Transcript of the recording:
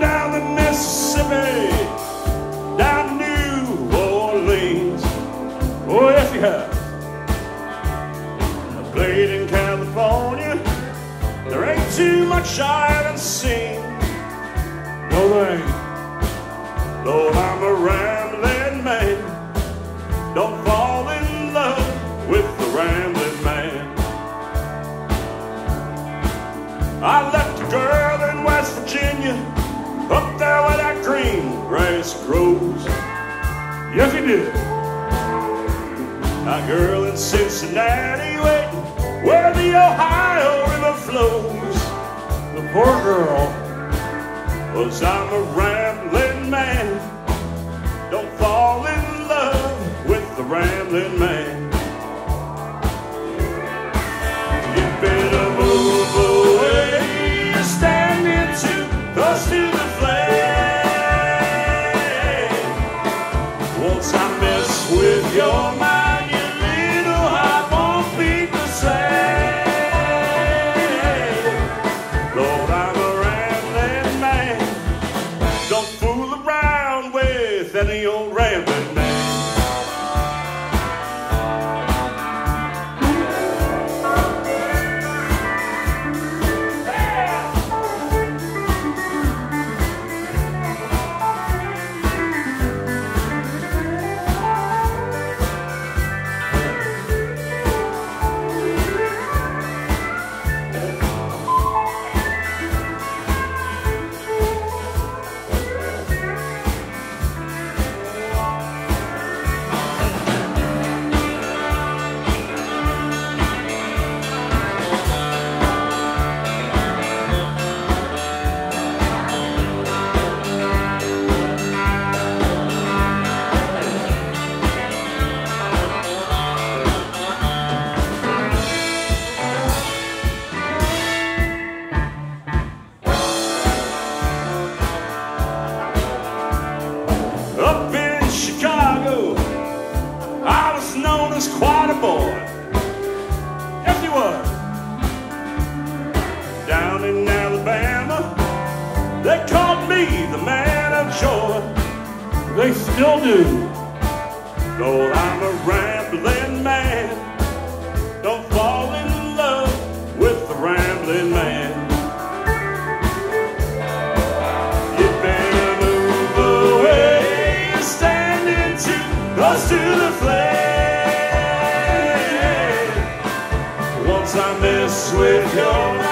Down Mississippi, down New Orleans. Oh, yes, you have. I played in California. There ain't too much I haven't seen. No, there ain't. Lord, I'm a rambling man. Don't fall in love with the rambling man. I left a girl in West Virginia, up there where that green grass grows. Yes, he did. A girl in Cincinnati, waiting where the Ohio River flows. The poor girl. Cause I'm a rambling man. You better move away. Standing too close to the flame. Once I mess with your mind, your little heart won't beat the same. Lord, I'm a rambling man. Don't fool around with any old They still do. Lord, I'm a rambling man. Don't fall in love with the rambling man. You better move away. You're standing too close to the flame. Once I mess with your mind.